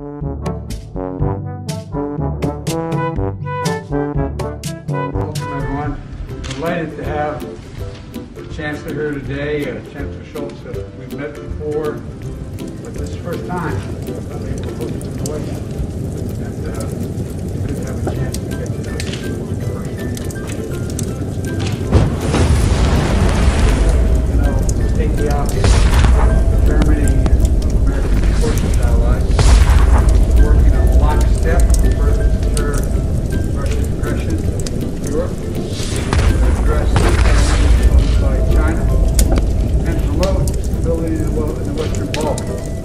Welcome, everyone. Delighted to have the Chancellor here today, uh, Chancellor Scholz. Uh, we've met before, but this is the first time. I think we're both in the way. And uh, good to have a chance to get to know you. Know, the obvious. address by China and promote stability in the Western Balkans.